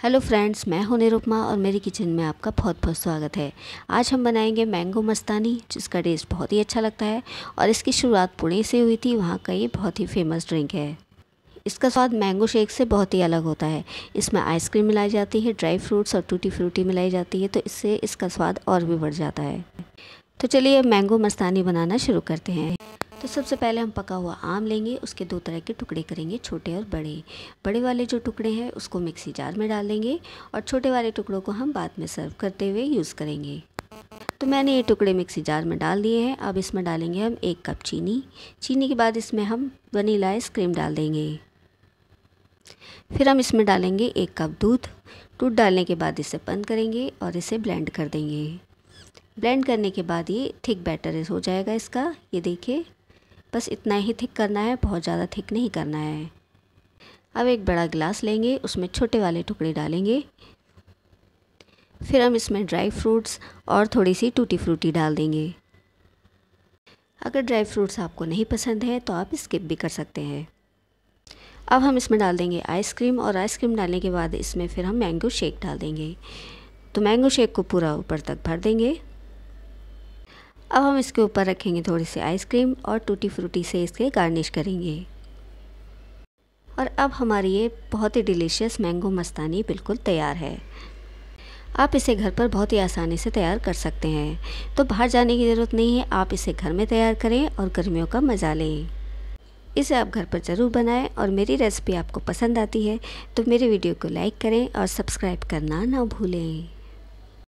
Hello friends, मैं हूँ निरुपमा और मेरी किचन में आपका बहुत बहुत स्वागत है। आज हम बनाएँगे मैंगो मस्तानी, जिसका टेस्ट बहुत ही अच्छा लगता है और इसकी शुरुआत पुणे से हुई थी, वहाँ का ये बहुत ही फ़ेमस ड्रिंक है। इसका स्वाद मैंगो शेक से बहुत ही अलग होता है। इसमें आइसक्रीम मिलाई जाती है ड्राई फ्रूट्स और टूटी फ्रूटी मिलाई जाती है तो इससे इसका स्वाद और भी बढ़ जाता है। तो चलिए मैंगो मस्तानी बनाना शुरू करते हैं। तो सबसे पहले हम पका हुआ आम लेंगे, उसके दो तरह के टुकड़े करेंगे, छोटे और बड़े। बड़े वाले जो टुकड़े हैं, उसको मिक्सी जार में डालेंगे और छोटे वाले टुकड़ों को हम बाद में सर्व करते हुए यूज़ करेंगे। तो मैंने ये टुकड़े मिक्सी जार में डाल दिए हैं। अब इसमें डालेंगे हम एक कप चीनी। चीनी के बाद इसमें हम वनीला आइसक्रीम डाल देंगे। फिर हम इसमें डालेंगे एक कप दूध। दूध डालने के बाद इसे बंद करेंगे और इसे ब्लेंड कर देंगे। ब्लेंड करने के बाद ये थिक बैटर हो जाएगा इसका। ये देखिए बस इतना ही थिक करना है, बहुत ज़्यादा थिक नहीं करना है। अब एक बड़ा गिलास लेंगे, उसमें छोटे वाले टुकड़े डालेंगे। फिर हम इसमें ड्राई फ्रूट्स और थोड़ी सी टूटी फ्रूटी डाल देंगे। अगर ड्राई फ्रूट्स आपको नहीं पसंद है तो आप स्किप भी कर सकते हैं। अब हम इसमें डाल देंगे आइसक्रीम और आइसक्रीम डालने के बाद इसमें फिर हम मैंगो शेक डाल देंगे। तो मैंगो शेक को पूरा ऊपर तक भर देंगे। अब हम इसके ऊपर रखेंगे थोड़ी सी आइसक्रीम और टूटी फ्रूटी से इसके गार्निश करेंगे। और अब हमारी ये बहुत ही डिलीशियस मैंगो मस्तानी बिल्कुल तैयार है। आप इसे घर पर बहुत ही आसानी से तैयार कर सकते हैं। तो बाहर जाने की ज़रूरत नहीं है, आप इसे घर में तैयार करें और गर्मियों का मज़ा लें। इसे आप घर पर ज़रूर बनाएँ और मेरी रेसिपी आपको पसंद आती है तो मेरे वीडियो को लाइक करें और सब्सक्राइब करना ना भूलें।